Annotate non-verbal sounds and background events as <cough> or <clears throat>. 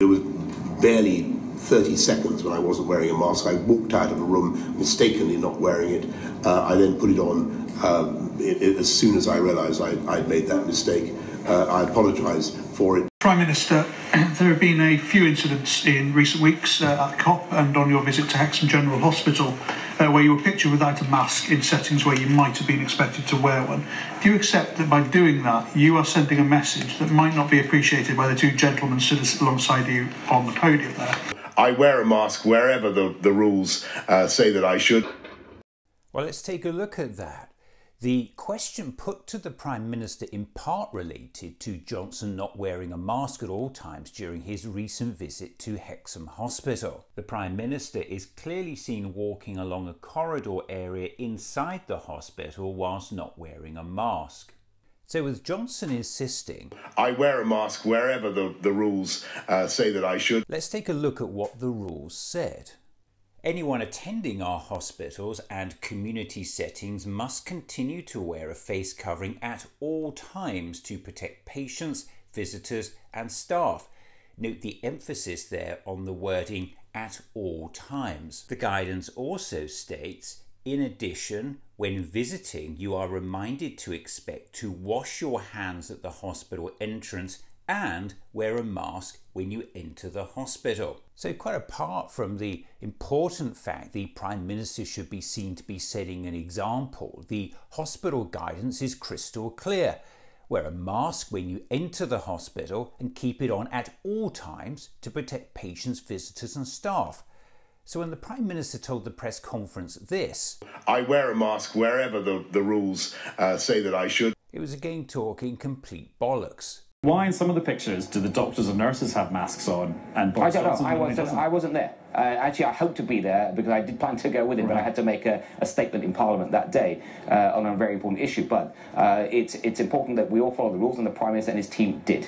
There was barely 30 seconds when I wasn't wearing a mask. I walked out of a room mistakenly not wearing it. Uh, I then put it on um, it, it, as soon as I realised I, would made that mistake. Uh, I apologise for it. Prime Minister, <clears throat> there have been a few incidents in recent weeks uh, at COP and on your visit to Hexham General Hospital uh, where you were pictured without a mask in settings where you might have been expected to wear one. Do you accept that by doing that, you are sending a message that might not be appreciated by the two gentlemen sitting alongside you on the podium there? I wear a mask wherever the, the rules uh, say that I should. Well, let's take a look at that. The question put to the Prime Minister in part related to Johnson not wearing a mask at all times during his recent visit to Hexham Hospital. The Prime Minister is clearly seen walking along a corridor area inside the hospital whilst not wearing a mask. So, with Johnson insisting, I wear a mask wherever the, the rules uh, say that I should. Let's take a look at what the rules said. Anyone attending our hospitals and community settings must continue to wear a face covering at all times to protect patients, visitors, and staff. Note the emphasis there on the wording at all times. The guidance also states in addition, when visiting, you are reminded to expect to wash your hands at the hospital entrance and wear a mask when you enter the hospital. So, quite apart from the important fact the Prime Minister should be seen to be setting an example, the hospital guidance is crystal clear. Wear a mask when you enter the hospital and keep it on at all times to protect patients, visitors, and staff. So, when the Prime Minister told the press conference this I wear a mask wherever the, the rules uh, say that I should, it was again talking complete bollocks. Why in some of the pictures do the doctors and nurses have masks on and Boris I don't know. I wasn't, I wasn't there. Uh, actually, I hoped to be there because I did plan to go with him, right. but I had to make a, a statement in Parliament that day uh, on a very important issue. But uh, it's, it's important that we all follow the rules, and the Prime Minister and his team did.